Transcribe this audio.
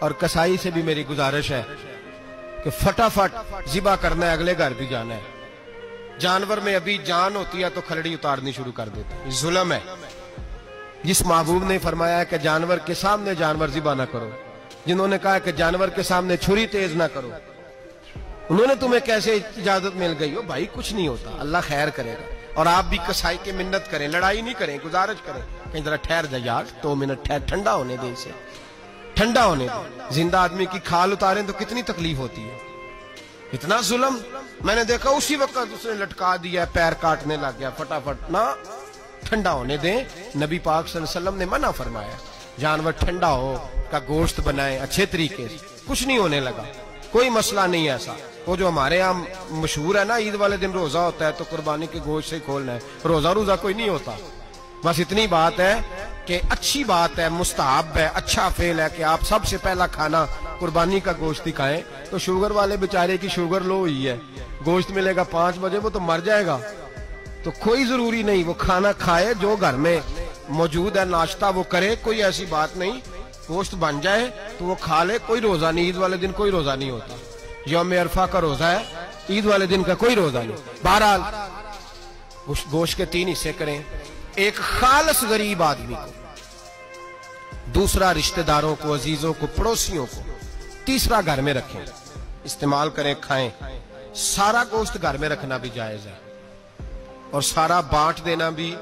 اور کسائی سے بھی میری گزارش ہے کہ فٹافٹ ذبح کرنا ہے، اگلے گھر بھی جانا ہے۔ جانور میں ابھی جان ہوتی ہے تو کھلڑی اتارنی شروع کر دیتے ظلم ہے۔ جس محبوب نے فرمایا ہے کہ جانور کے سامنے جانور ذبح نہ کرو۔ جنہوں نے کہا کہ جانور کے سامنے چھری تیز نہ کرو۔ انہوں نے تمہیں کیسے اجازت مل گئی؟ ہو بھائی، کچھ نہیں ہوتا۔ اللہ خیر کرے گا۔ اور آپ بھی کسائی کے منت کریں، لڑائی نہیں کریں، گزارش کریں کہیں ذرا ٹھہر جا یار، دو منٹ ٹھہر، ٹھنڈا ہونے دے اسے۔ ٹھنڈا ہونے دے زندہ آدمی کی کھال اتاریں تو کتنی تکلیف ہوتی ہے۔ اتنا ظلم۔ میں نے دیکھا اسی وقت اس نے لٹکا دیا پیر کاٹنے لگ گیا، فٹافٹ۔ نہ، ٹھنڈا ہونے دیں۔ نبی پاک صلی اللہ علیہ وسلم نے منع فرمایا، جانور ٹھنڈا ہو، کا گوشت بنائے اچھے طریقے سے۔ کچھ نہیں ہونے لگا۔ کوئی مسئلہ نہیں ایسا۔ وہ جو ہمارے یہاں مشہور ہے نا، عید والے دن روزہ ہوتا ہے تو قربانی کے گوشت سے کھولنا ہے۔ روزہ روزہ کوئی نہیں ہوتا۔ بس اتنی بات ہے کہ اچھی بات ہے، مستحب ہے اچھا فیل ہے کہ آپ سب سے پہلا کھانا قربانی کا گوشت ہی کھائیں تو شوگر والے بیچارے کی شوگر لو ہوئی ہے۔ گوشت ملے گا پانچ بجے، وہ تو مر جائے گا۔ تو کوئی ضروری نہیں، وہ کھانا کھائے جو گھر میں موجود ہے، ناشتہ وہ کرے، کوئی ایسی بات نہیں۔ گوشت بن جائے تو وہ کھا لے، کوئی روزہ نہیں، عید والے دن کوئی روزہ نہیں ہوتا۔ یوم عرفہ کا روزہ ہے، عید والے دن کا کوئی روزہ نہیں۔ بہرحال، گوشت کے تین حصے کریں۔ ایک خالص غریب آدمی کو دوسرا رشتہ داروں کو، عزیزوں کو، پڑوسیوں کو تیسرا گھر میں رکھیں۔ استعمال کریں، کھائیں۔ سارا گوشت گھر میں رکھنا بھی جائز ہے۔ اور سارا بانٹ دینا بھی